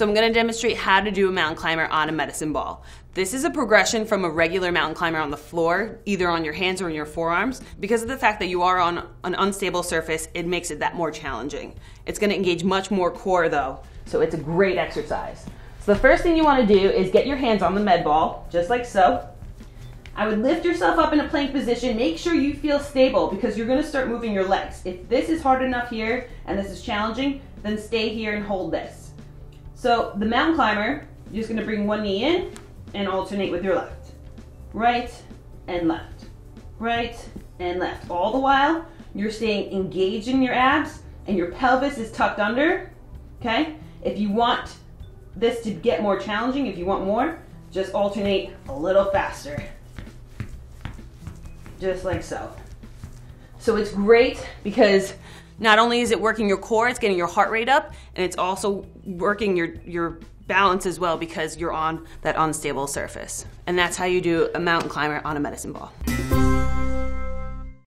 So I'm gonna demonstrate how to do a mountain climber on a medicine ball. This is a progression from a regular mountain climber on the floor, either on your hands or in your forearms. Because of the fact that you are on an unstable surface, it makes it that more challenging. It's gonna engage much more core though, so it's a great exercise. So the first thing you wanna do is get your hands on the med ball, just like so. I would lift yourself up in a plank position. Make sure you feel stable because you're gonna start moving your legs. If this is hard enough here and this is challenging, then stay here and hold this. So the mountain climber, you're just gonna bring one knee in and alternate with your left. Right and left. Right and left. All the while, you're staying engaged in your abs and your pelvis is tucked under, okay? If you want this to get more challenging, if you want more, just alternate a little faster. Just like so. So it's great because not only is it working your core, it's getting your heart rate up, and it's also working your, your balance as well because you're on that unstable surface. And that's how you do a mountain climber on a medicine ball.